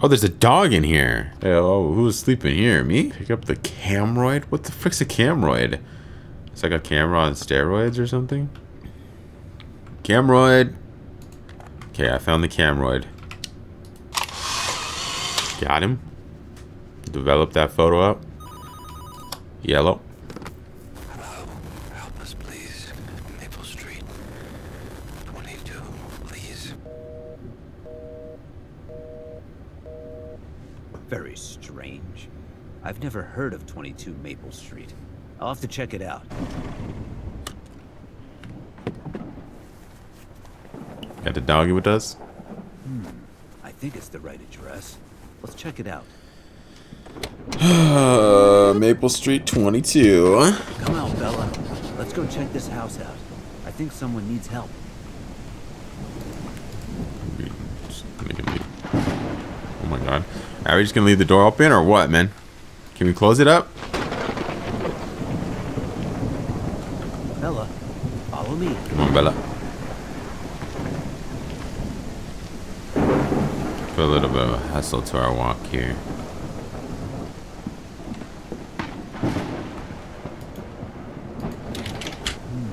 Oh, there's a dog in here. Hey, oh, who's sleeping here? Me? Pick up the camroid? What the frick's a camroid? It's like a camera on steroids or something? Camroid. Okay, I found the camroid. Got him. Develop that photo up. Yellow. Hello. Help us, please. Maple Street. 22, please. Very strange. I've never heard of 22 Maple Street. I'll have to check it out. Got the doggy with us. Hmm. I think it's the right address. Let's check it out. Uh, Maple Street 22. Come out, Bella. Let's go check this house out. I think someone needs help. Just gonna leave- Oh my god. Are we just gonna leave the door open or what, man? Can we close it up? Bella, follow me. Come on, Bella. Put a little bit of hustle to our walk here. Hmm,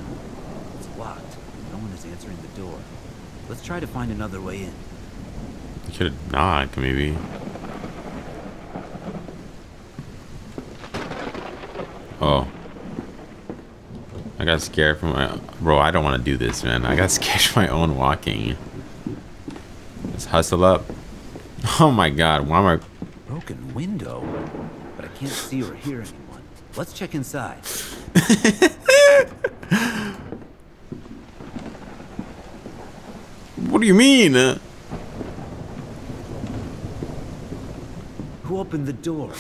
it's locked. No one is answering the door. Let's try to find another way in. You could have knocked, maybe. Oh. I got scared from my... Bro, I don't want to do this, man. I got scared from my own walking. Let's hustle up. Oh my god, why am I... Broken window? But I can't see or hear anyone. Let's check inside. What do you mean? Who opened the door?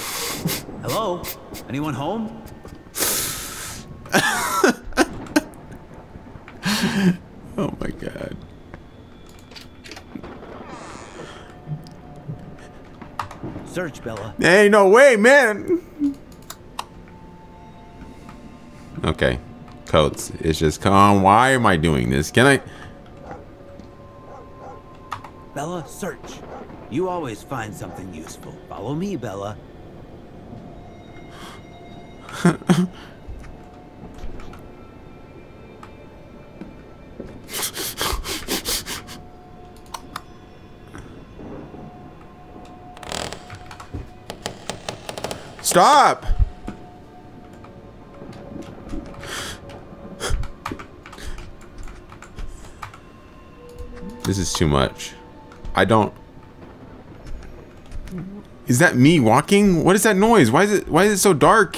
Hello? Anyone home? Oh my god. Search, Bella. Hey, no way, man. Okay. Coats. It's just, come on, why am I doing this? Can I... Bella, search. You always find something useful. Follow me, Bella. Stop! This is too much. I don't... Is that me walking? What is that noise? Why is it why is it so dark?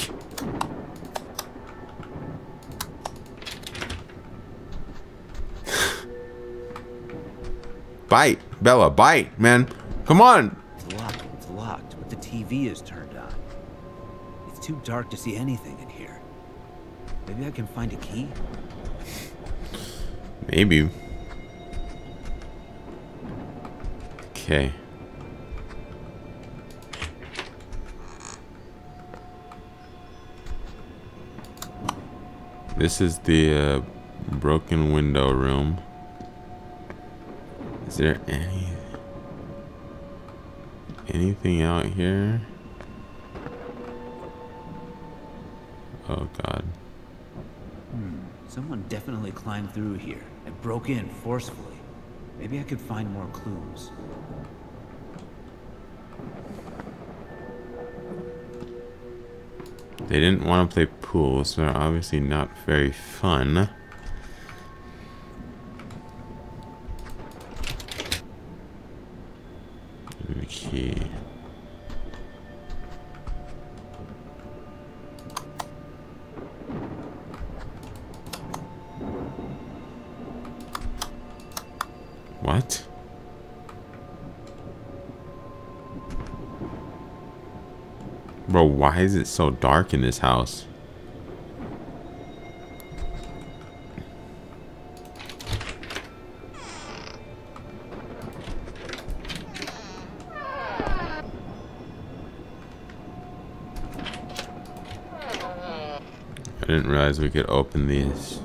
bite, Bella, bite, man. Come on. It's locked. It's locked, but the TV is turned too dark to see anything in here. Maybe I can find a key? Maybe. Okay. This is the uh, broken window room. Is there any anything out here? Oh god. Hmm, someone definitely climbed through here and broke in forcefully. Maybe I could find more clues. They didn't want to play pool, so they're obviously not very fun. Why is it so dark in this house? I didn't realize we could open these.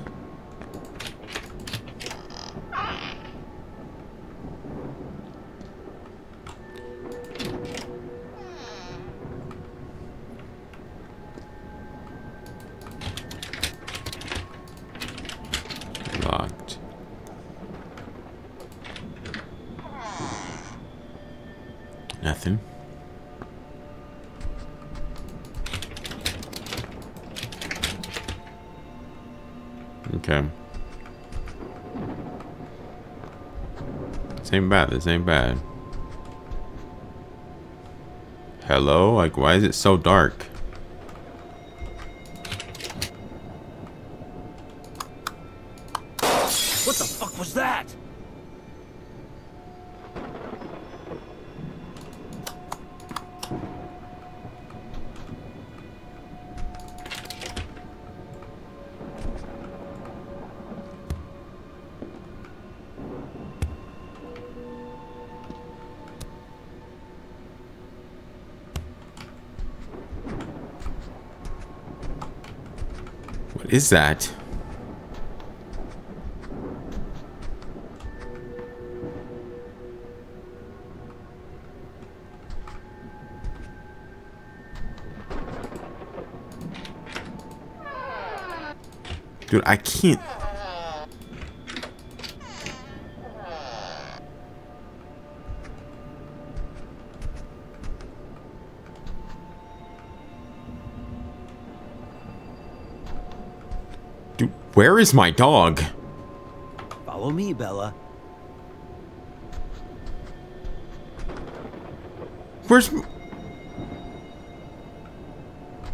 Ain't bad. This ain't bad. Hello? Like, why is it so dark? Is that? Dude, I can't. Where is my dog? Follow me, Bella. Where's...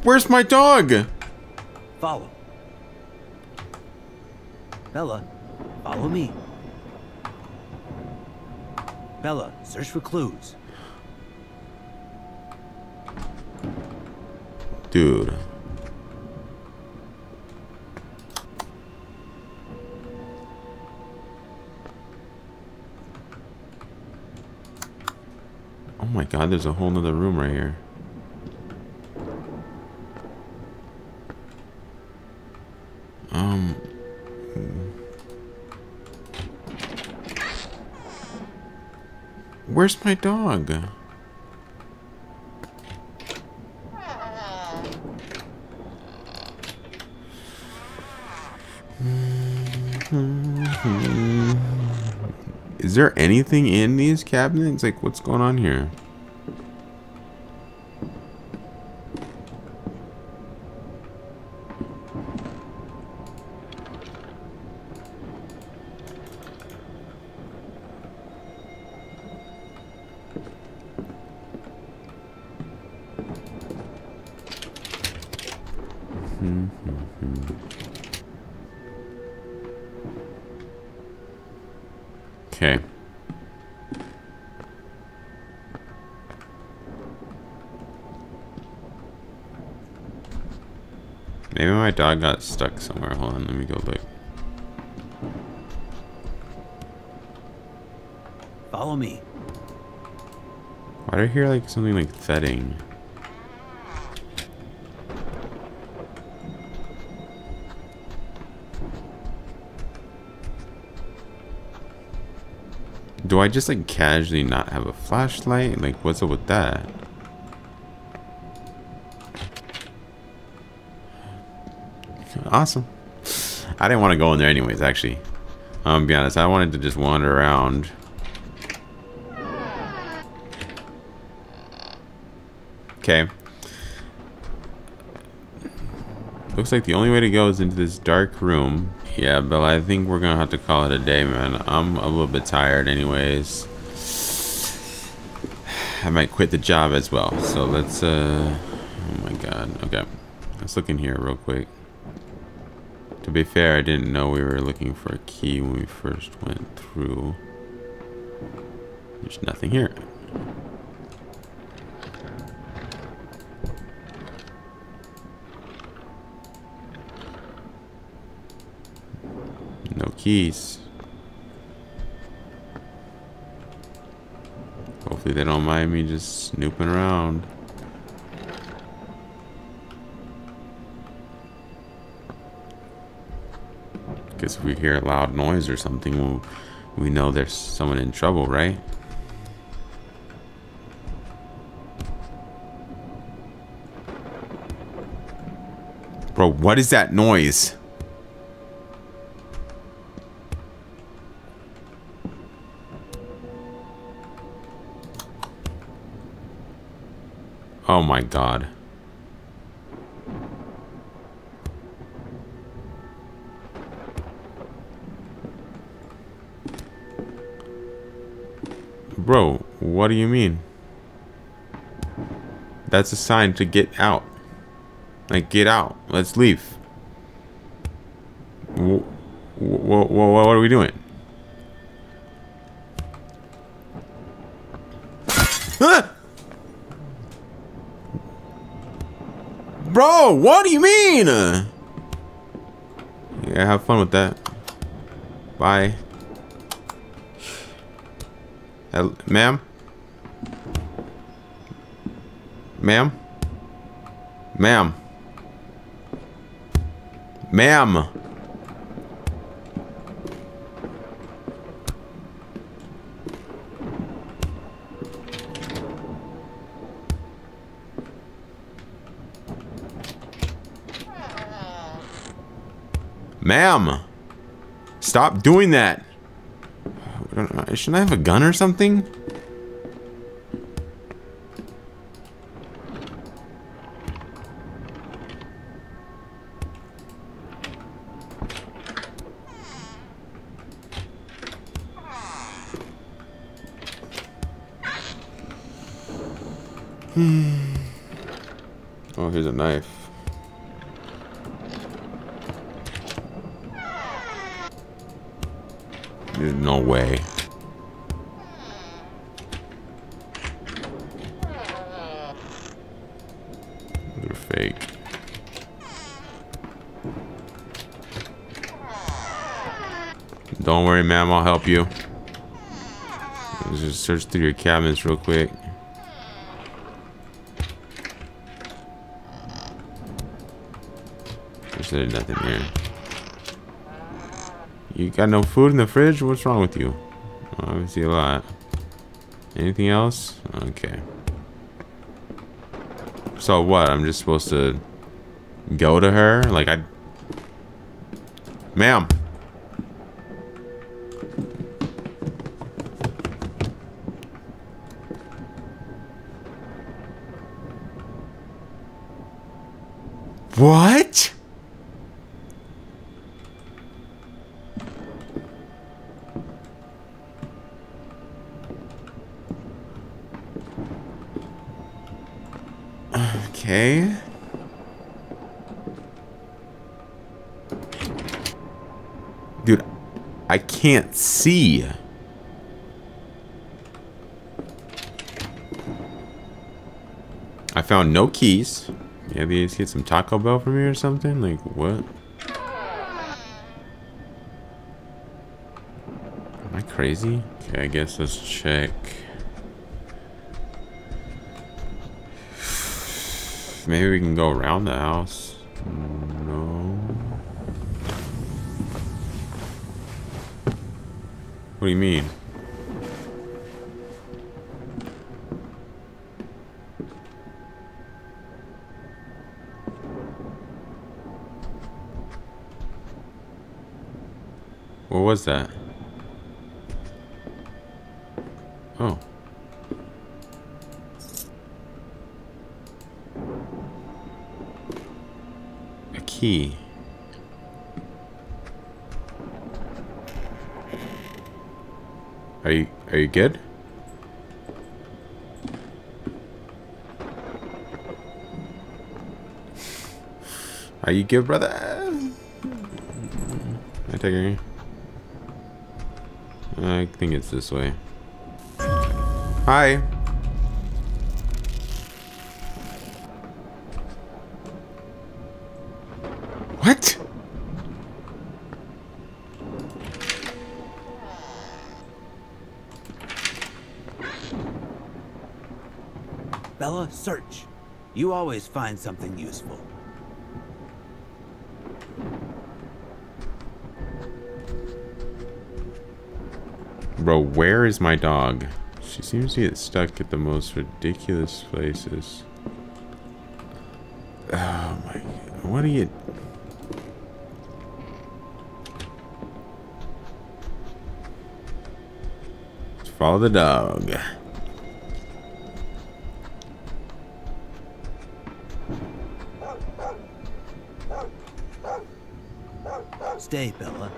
Where's my dog? Follow. Bella, follow me. Bella, search for clues. Dude. My god, there's a whole nother room right here. Um. Where's my dog? Is there anything in these cabinets? Like, what's going on here? Maybe my dog got stuck somewhere. Hold on, let me go look. Follow me. Why do I hear like something like thudding? Do I just like casually not have a flashlight? Like, what's up with that? Awesome. I didn't want to go in there anyways, actually. I'm um, be honest, I wanted to just wander around. Okay. Looks like the only way to go is into this dark room. Yeah, but I think we're gonna have to call it a day, man. I'm a little bit tired anyways. I might quit the job as well. So let's, uh... Oh my god. Okay. Let's look in here real quick. To be fair, I didn't know we were looking for a key when we first went through. There's nothing here. No keys. Hopefully they don't mind me just snooping around. Guess if we hear a loud noise or something, we'll, we know there's someone in trouble, right? Bro, what is that noise? Oh my god. That's a sign to get out. Like, get out. Let's leave. What, what, what are we doing? Ah! Bro, what do you mean? Yeah, have fun with that. Bye. Ma'am? Ma'am? Ma'am? Ma'am? Ma'am! Stop doing that! Shouldn't I have a gun or something? Oh, here's a knife. There's no way. They're fake. Don't worry, ma'am. I'll help you. Let's just search through your cabinets real quick. There's nothing here. You got no food in the fridge? What's wrong with you? Obviously a lot. Anything else? Okay. So what? I'm just supposed to go to her? Like I... Ma'am. Can't see. I found no keys. Maybe he's get some Taco Bell for me or something? Like, what? Am I crazy? Okay, I guess let's check. Maybe we can go around the house. Hmm. You mean? What was that? Oh. A key. Are you are you good? Are you good, brother? I take. I think it's this way. Hi. Search. You always find something useful. Bro, where is my dog? She seems to get stuck at the most ridiculous places. Oh my... What are you... Follow the dog. Stay, Bella.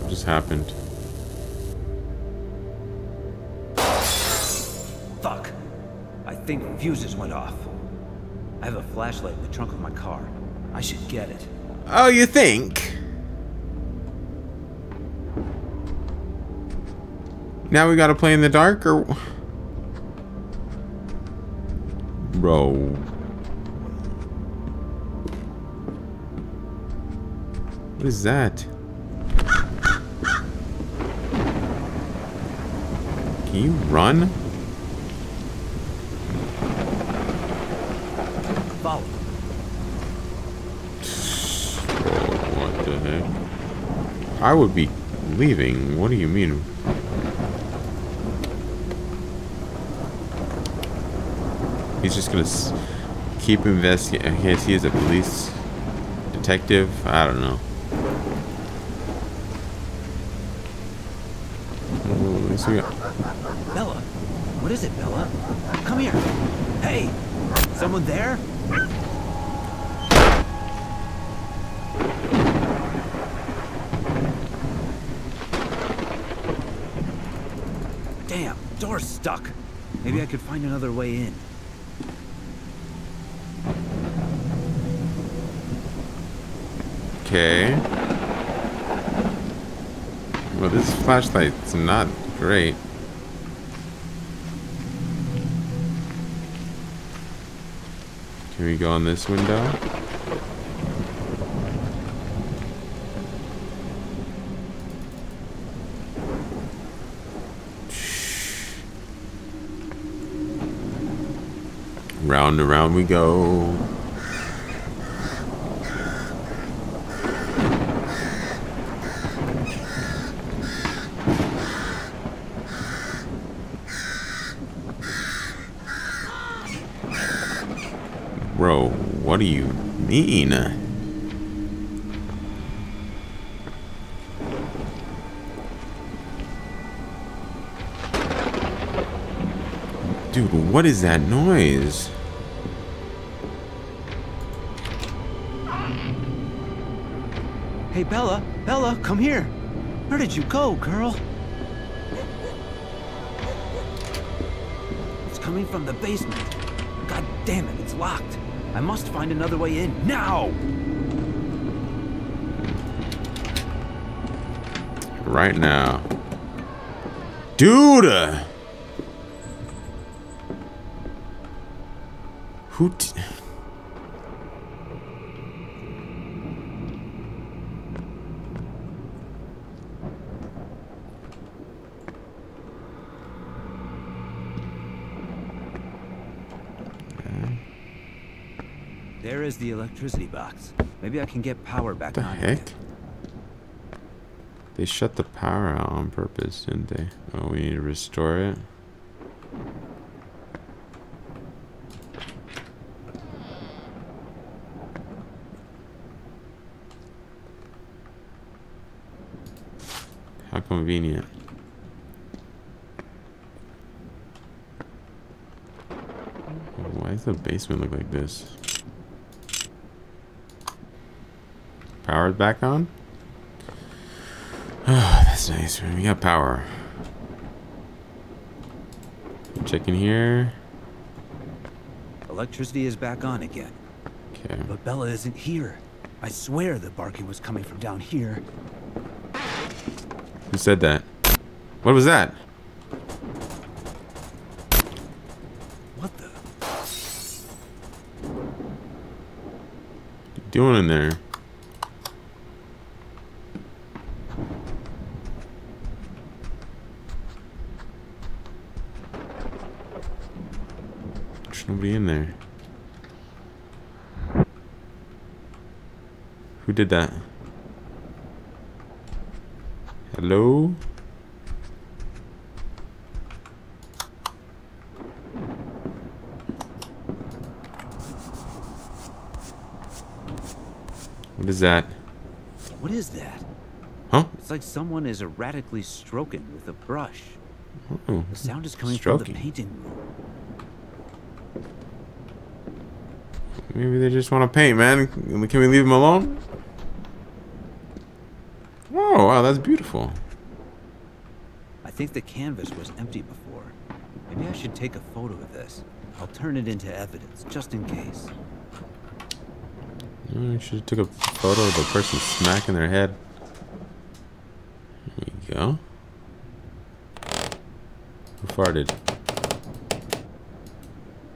What just happened? Fuck! I think fuses went off. I have a flashlight in the trunk of my car. I should get it. Oh, you think? Now we gotta play in the dark, or... Bro. What is that? Can you run? Follow. What the heck? I would be leaving. What do you mean? He's just gonna keep investigating. I guess he is a police detective. I don't know. Bella? What is it, Bella? Come here. Hey! Someone there? Door's stuck. Maybe I could find another way in. Okay. Well, this flashlight's not great. Can we go on this window? Round and round we go. Bro, what do you mean? Dude, what is that noise? Bella! Bella, come here! Where did you go, girl? It's coming from the basement. God damn it, it's locked. I must find another way in now! Right now. Dude! Who is the electricity box. Maybe I can get power back the on heck? again. They shut the power out on purpose, didn't they? Oh, we need to restore it. How convenient. Why does the basement look like this? Power's back on? Oh, that's nice, man. We got power. Check in here. Electricity is back on again. Okay. But Bella isn't here. I swear the barking was coming from down here. Who said that? What was that? What the? you doing in there? There's nobody in there. Who did that? Hello? What is that? What is that? Huh? It's like someone is erratically stroking with a brush. Oh, The sound is coming Stroking. from the painting room. Maybe they just want to paint, man. Can we leave them alone? Oh, wow, that's beautiful. I think the canvas was empty before. Maybe I should take a photo of this. I'll turn it into evidence, just in case. I should have took a photo of the person smacking their head. There you go. Who farted?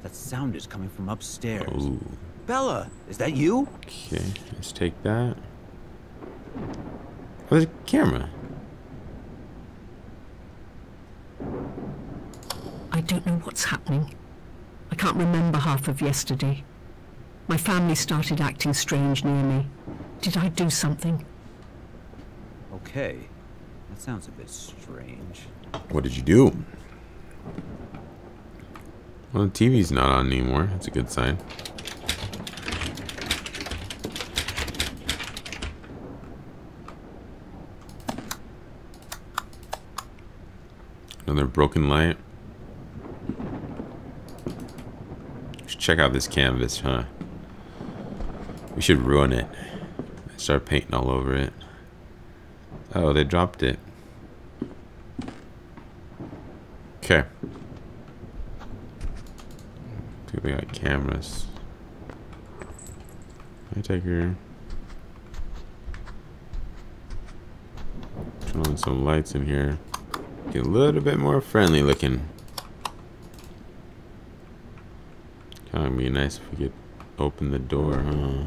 That sound is coming from upstairs. Ooh. Bella, is that you? Okay, let's take that. Oh, there's a camera. I don't know what's happening. I can't remember half of yesterday. My family started acting strange near me. Did I do something? Okay. That sounds a bit strange. What did you do? Well, the TV's not on anymore. That's a good sign. Another broken light. Check out this canvas, huh? We should ruin it. Start painting all over it. Oh, they dropped it. Okay. Dude, we got cameras. I take her. Turn on some lights in here. A little bit more friendly looking. Kind of be nice if we could open the door, huh?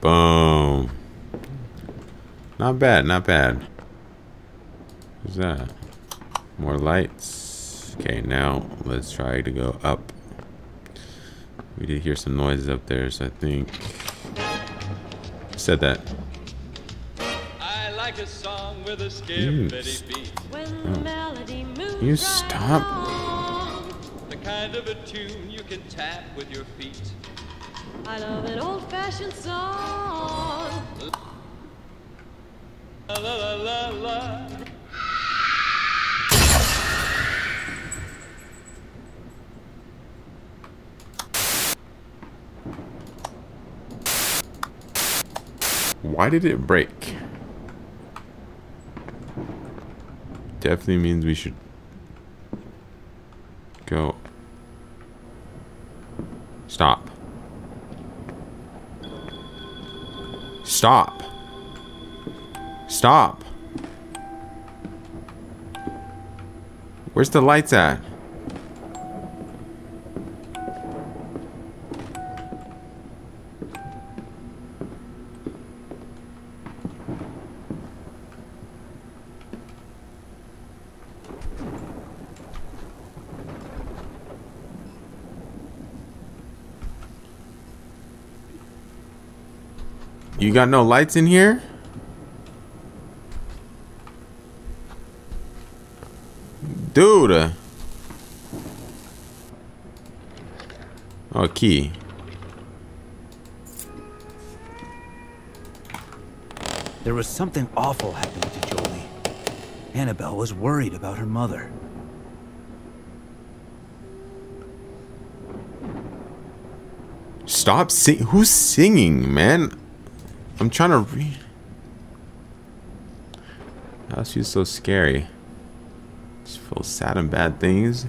Boom. Not bad, not bad. What's that? More lights. Okay, now let's try to go up. We did hear some noises up there, so I think. Said that? With a You beat. When oh. the melody moves You stop. The kind of a tune you can tap with your feet. I love an old-fashioned song. La la la la la. Why did it break? Definitely means we should go. Stop. Stop. Stop. Where's the lights at? You got no lights in here? Dude. Oh, key. There was something awful happening to Jolie. Annabelle was worried about her mother. Stop sing. Who's singing, man? I'm trying to read. How oh, she's so scary. Full of sad and bad things.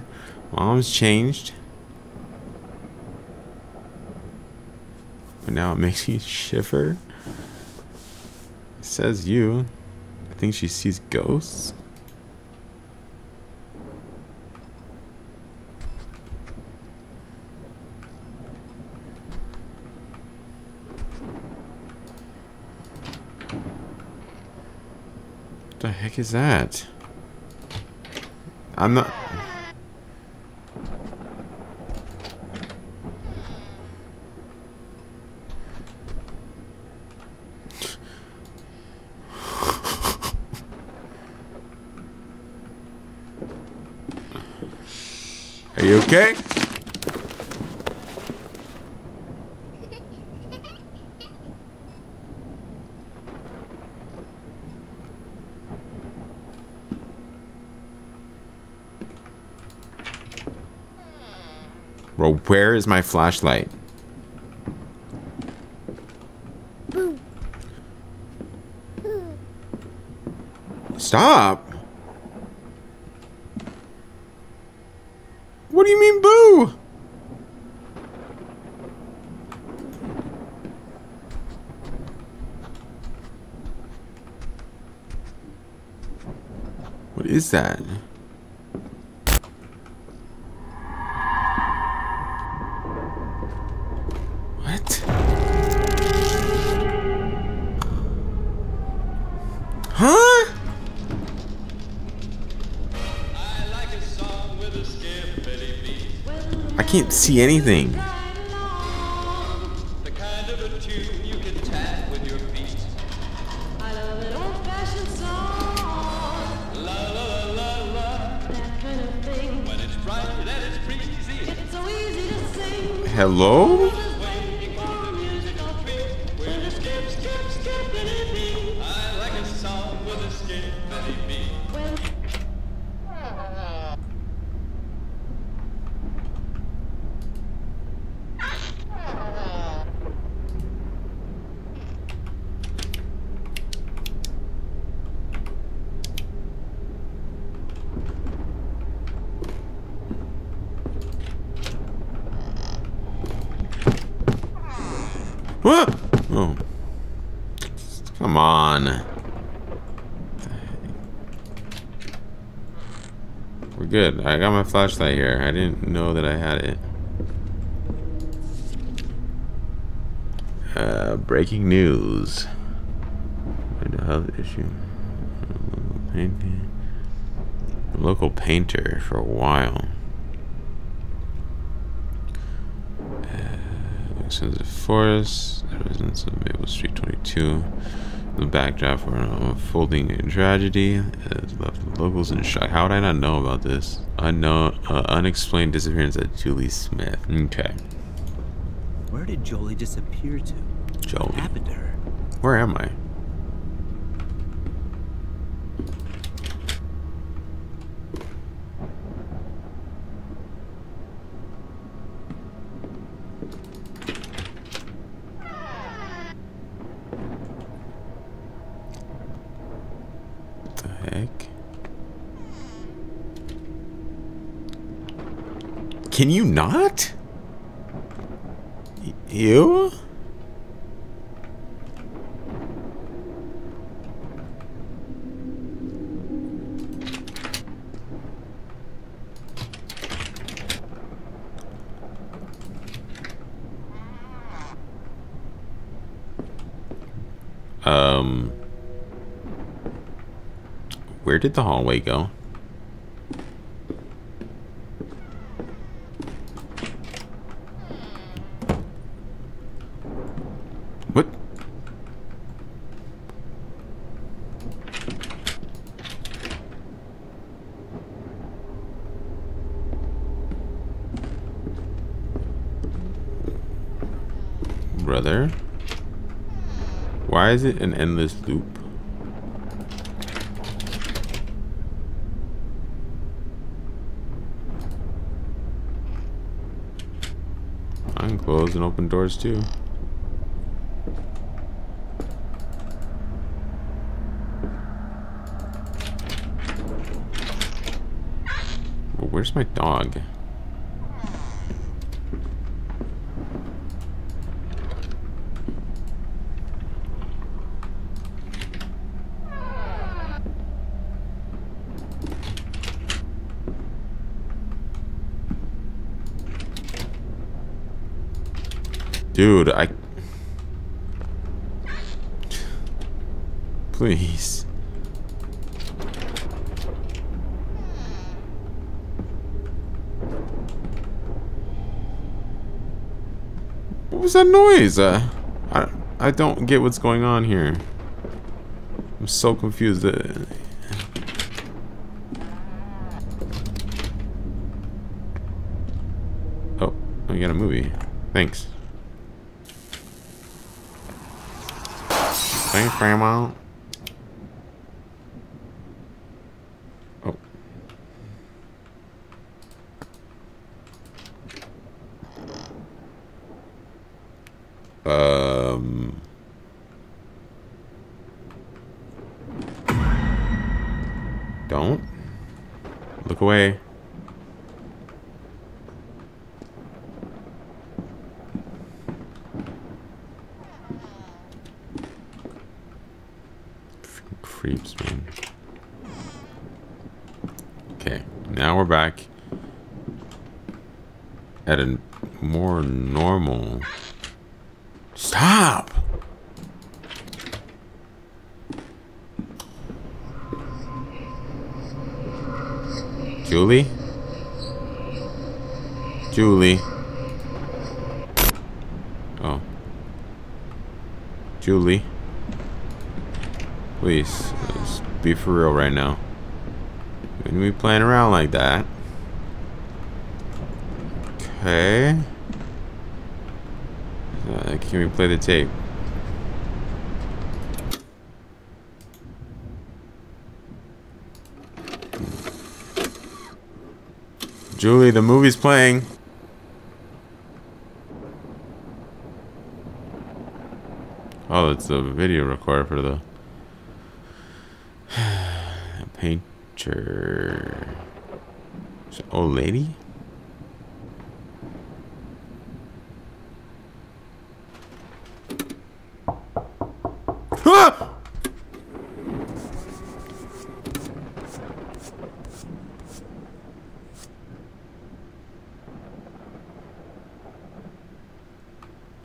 Mom's changed. But now it makes me shiver. It says you. I think she sees ghosts. What the heck is that? I'm not. Are you okay? Bro, where is my flashlight? Stop! What do you mean, boo? What is that? Can't see anything. Kind of a tune you can tap with your feet. I love an old-fashioned song. La la la la la. That kind of thing. When it's right and it's breezy. It's so easy to sing. Hello? Waiting for a musical treat. With a skip, skip. I like a song with a skippity beat. When What? Oh. Come on. We're good. I got my flashlight here. I didn't know that I had it. Uh, breaking news. Mental health issue. Local painting. Local painter for a while. Extensive forest, residents of Maple Street 22. The backdrop for an unfolding tragedy has left the locals in shock. How would I not know about this? Unknown, uh, unexplained disappearance of Julie Smith. Okay, Where did Jolie disappear to? What happened to her? Where am I? What the heck? Can you not? You? Um, where did the hallway go? What? Brother? Why is it an endless loop? I can close and open doors too. Where's my dog? Dude, I... Please. What was that noise? Uh, I, I don't get what's going on here. I'm so confused. Uh, oh, we got a movie. Thanks. Thanks, Grandma. Oh. Um. Don't. Look away. Like that. Okay. Uh, can we play the tape? Julie, the movie's playing. Oh, it's a video recorder for the painter. Old lady? Where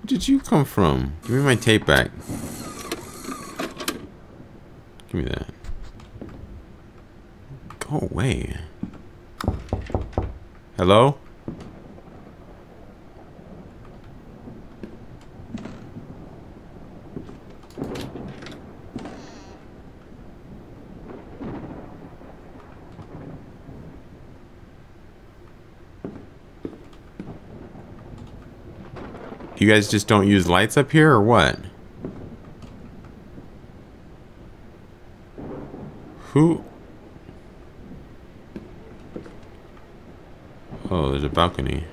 did you come from? Give me my tape back. Give me that. Go away. Hello? You guys just don't use lights up here or what? Who? Oh, there's a balcony.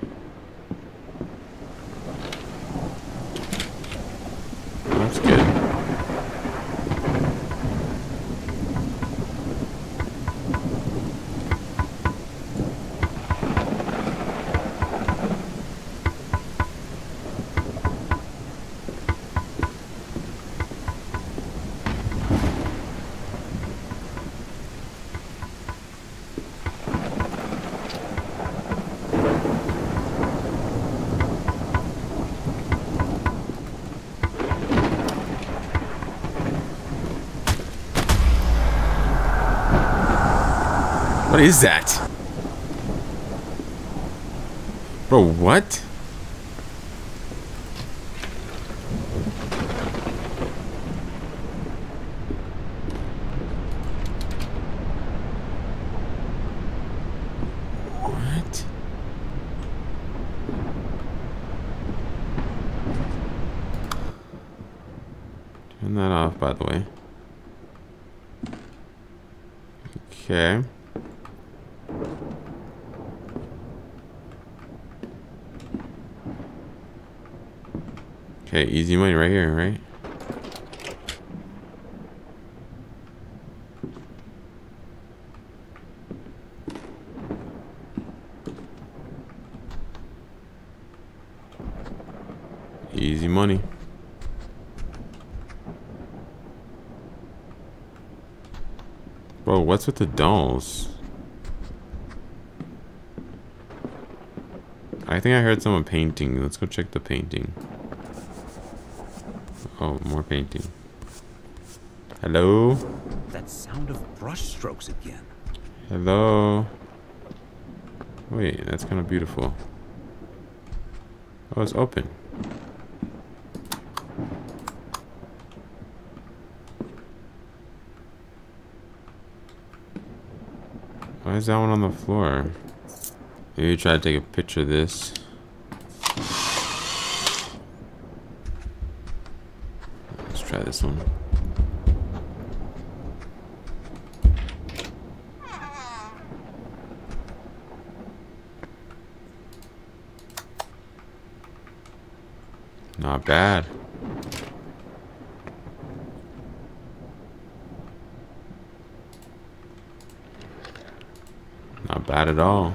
What is that? Bro, what? What? Turn that off, by the way. Okay. Okay, easy money right here, right? Easy money. Bro, what's with the dolls? I think I heard someone painting. Let's go check the painting. Oh, more painting. Hello? That sound of brush strokes again. Hello? Wait, that's kind of beautiful. Oh, it's open. Why is that one on the floor? Maybe try to take a picture of this. this one. Not bad. Not bad at all.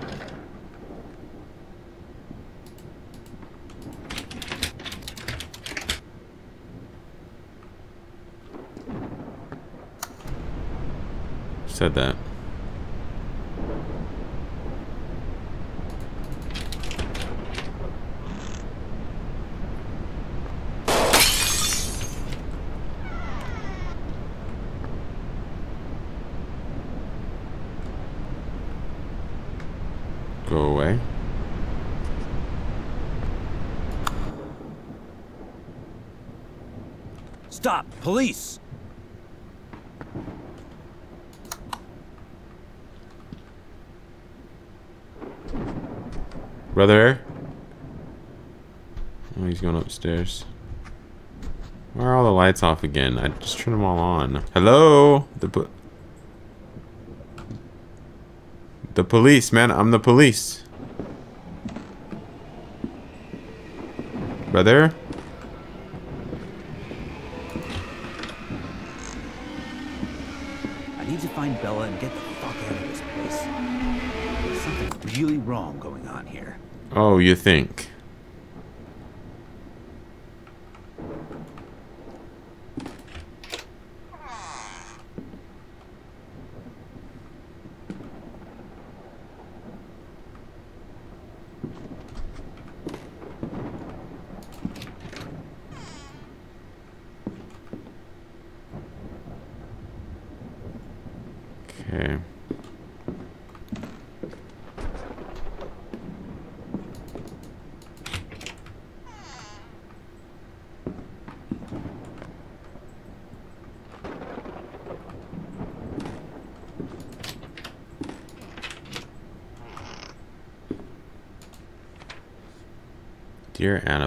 Said that. Go away. Stop! Police! Brother? Oh, he's going upstairs. Why are all the lights off again? I just turned them all on. Hello? The po- The police, man. I'm the police. Brother? I need to find Bella and get the fuck out of this place. There's something really wrong going on here. Oh, you think? Okay.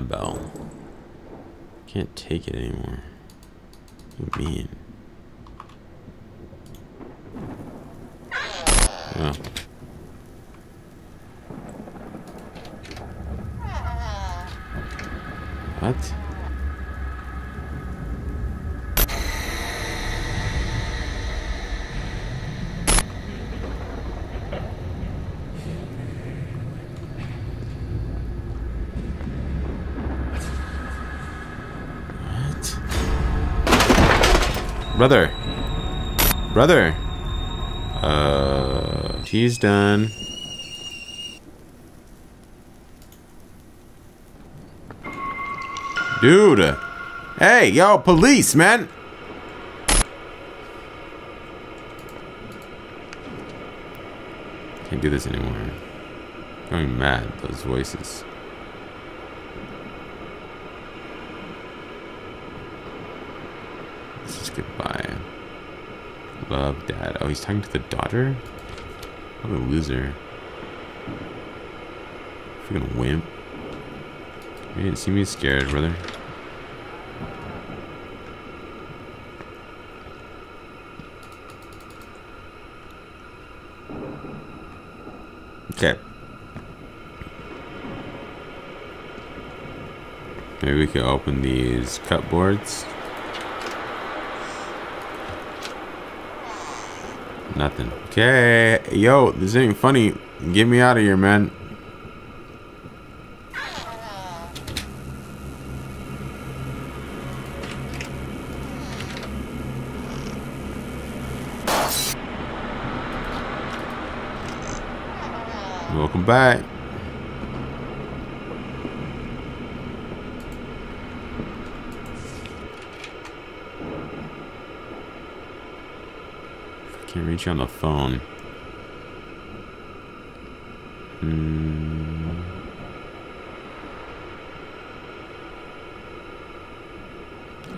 Dear can't take it anymore. What do you mean? Oh. What? What? Brother. Brother. Uh, he's done. Dude. Hey, yo, police, man. Can't do this anymore. Going mad, those voices. Let's just goodbye. Love dad. Oh, he's talking to the daughter? What a loser. Freaking wimp. You didn't see me scared, brother. Okay. Maybe we could open these cupboards. Nothing. Okay. Yo, this ain't funny. Get me out of here, man. Welcome back. Can't reach you on the phone. Hmm.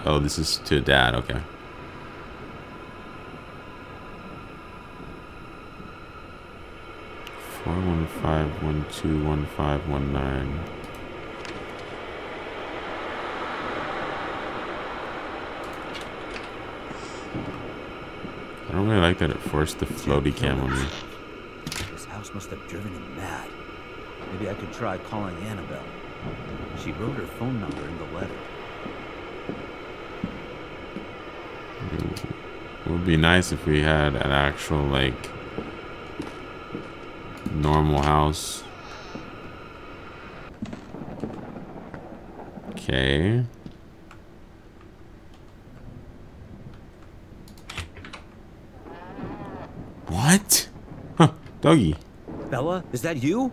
Oh, this is to dad. Okay. Four one five one two one five one nine. Really like that it forced the floaty cam on me. This house must have driven him mad. Maybe I could try calling Annabelle. She wrote her phone number in the letter. It would be nice if we had an actual like normal house. Okay. What? Huh, doggy. Bella, is that you?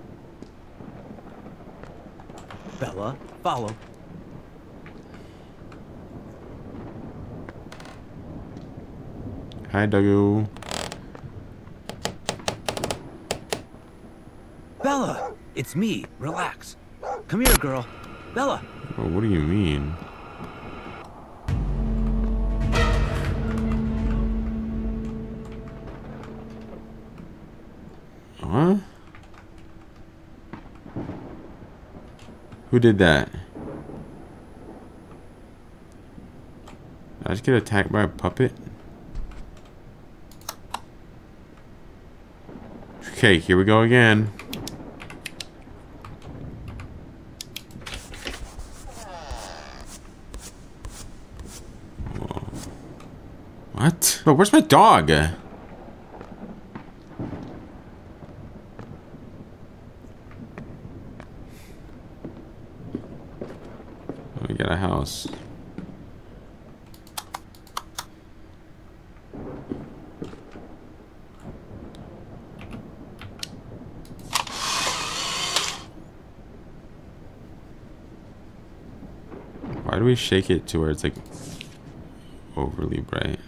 Bella, follow. Hi, doggo. Bella, it's me. Relax. Come here, girl. Bella. Oh, what do you mean? Who did that? I just get attacked by a puppet? Okay, here we go again. What? But where's my dog? Let me get a house. Why do we shake it to where it's like overly bright?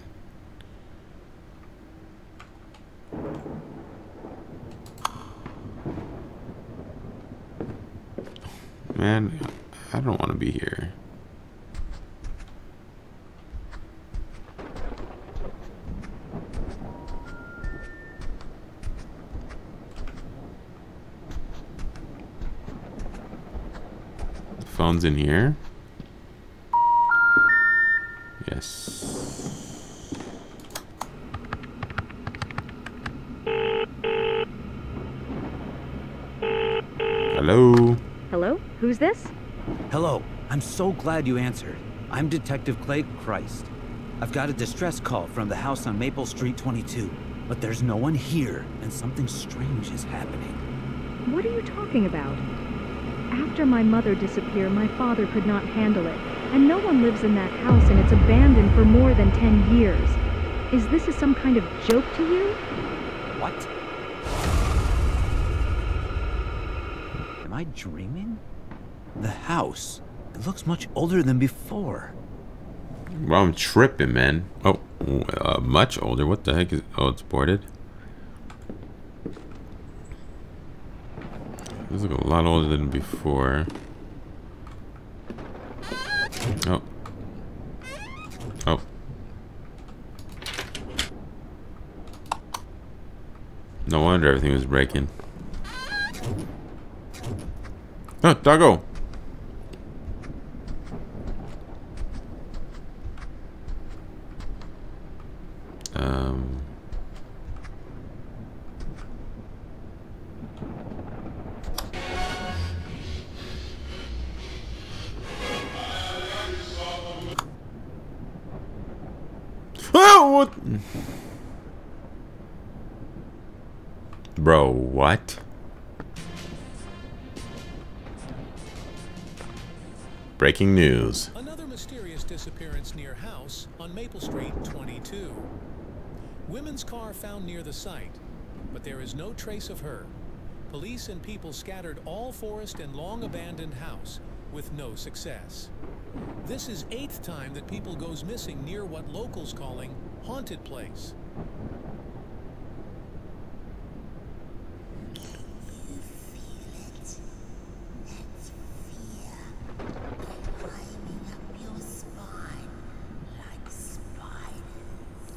Man, I don't want to be here. Phone's in here. So glad you answered. I'm Detective Clay Christ. I've got a distress call from the house on Maple Street 22, but there's no one here, and something strange is happening. What are you talking about? After my mother disappeared, my father could not handle it, and no one lives in that house and it's abandoned for more than 10 years. Is this a, some kind of joke to you? What? Am I dreaming? The house. It looks much older than before. Well, I'm tripping, man. Oh, uh, much older. What the heck is? Oh, it's boarded. This looks a lot older than before. Oh. Oh. No wonder everything was breaking. Oh, doggo. Um. Oh, what? Bro, what? Breaking news. Another mysterious disappearance near house on Maple Street 22. Women's car found near the site, but there is no trace of her. Police and people scattered all forest and long abandoned house with no success. This is eighth time that people goes missing near what locals calling haunted place.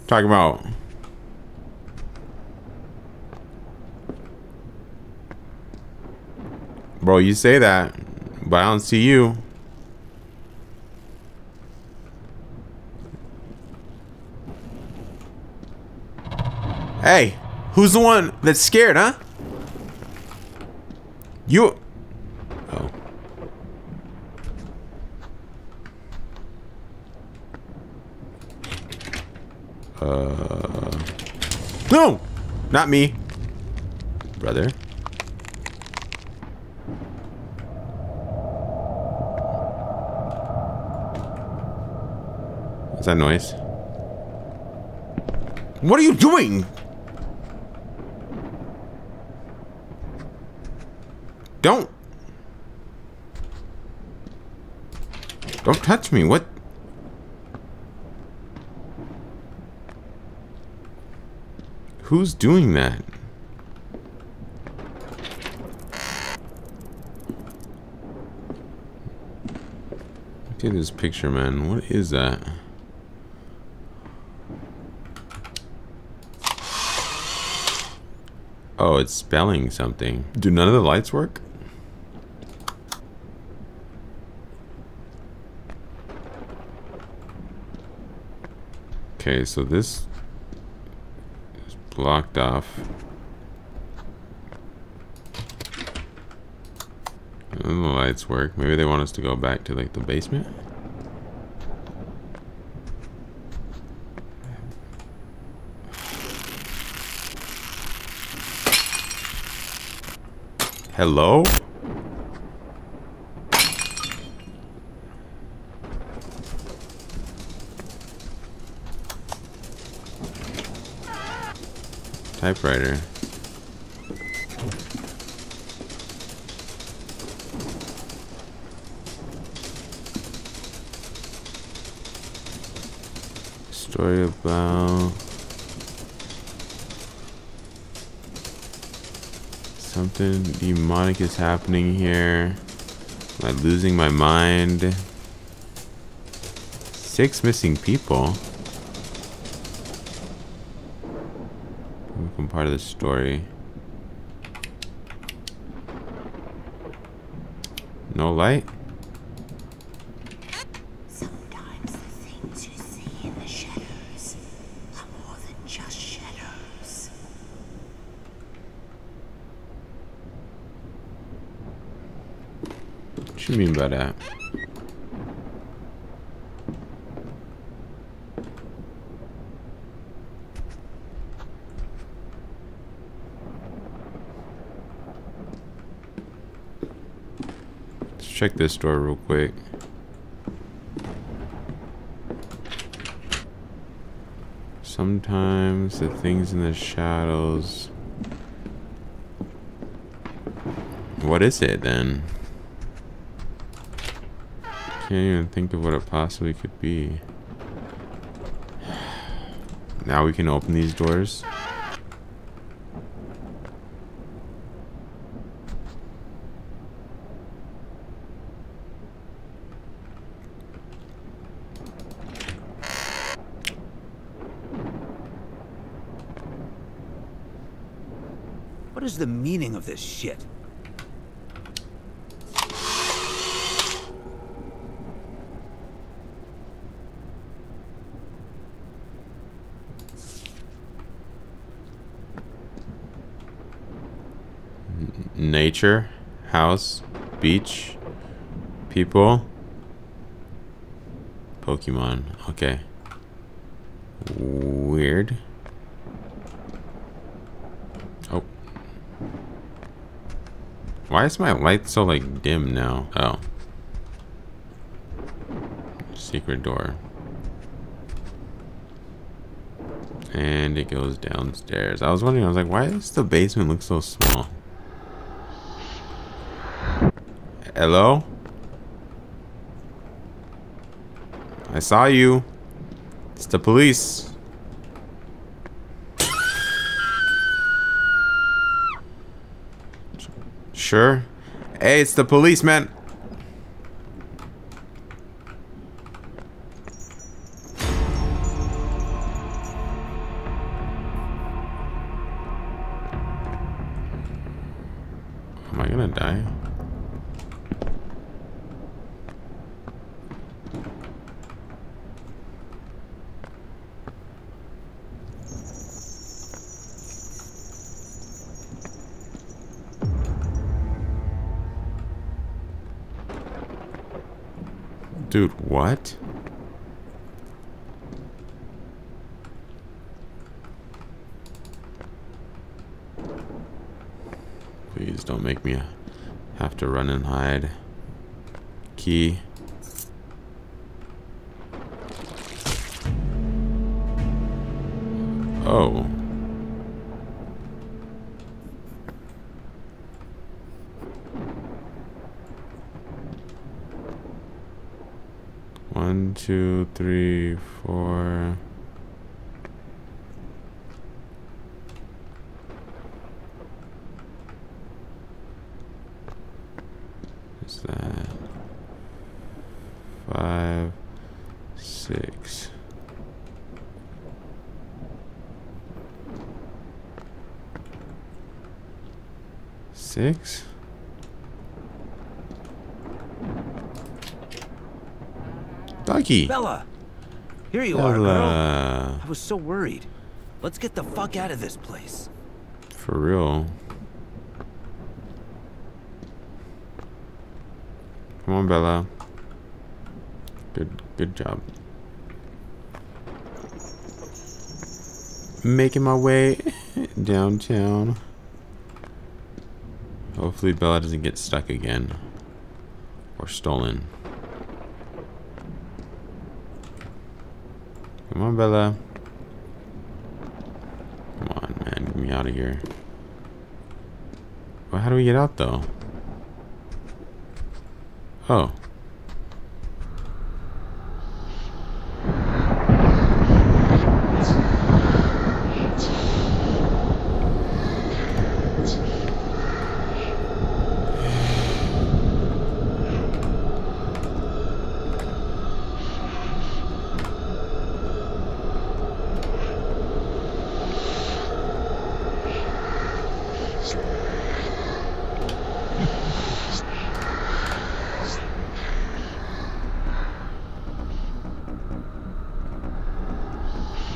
Talking about. Bro, you say that, but I don't see you. Hey, who's the one that's scared, huh? You. Oh. Uh. No! Not me. Brother. What's that noise? What are you doing? Don't. Don't touch me. What? Who's doing that? Look at this picture, man. What is that? Oh, it's spelling something. Do none of the lights work? Okay, so this is blocked off. None of the lights work. Maybe they want us to go back to like the basement? Hello? Typewriter. Story about something demonic is happening here. Am I losing my mind? Six missing people. Become part of the story. No light? Sometimes the things you see in the shadows are more than just shadows. What you mean by that? Let's check this door real quick. Sometimes the things in the shadows. What is it then? Can't even think of what it possibly could be. Now we can open these doors. What is the meaning of this shit? Nature, house, beach, people, Pokemon. Okay. Weird. Oh. Why is my light so like dim now? Oh. Secret door. And it goes downstairs. I was wondering, I was like, why does the basement look so small? Hello? I saw you. It's the police. Sure. Hey, it's the police, man. What? Please don't make me have to run and hide. Key. Oh. One, two, three, four. Is that five, six? Six? Bella! Here you are, girl. I was so worried. Let's get the fuck out of this place. For real. Come on, Bella. Good, good job. Making my way downtown. Hopefully Bella doesn't get stuck again. Or stolen. Come on, Bella. Come on, man. Get me out of here. Well, how do we get out, though? Oh.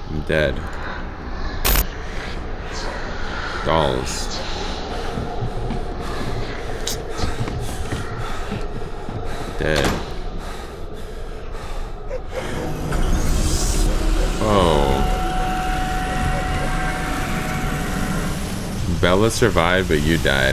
I'm dead. Dolls. Dead. Oh. Bella survived, but you died.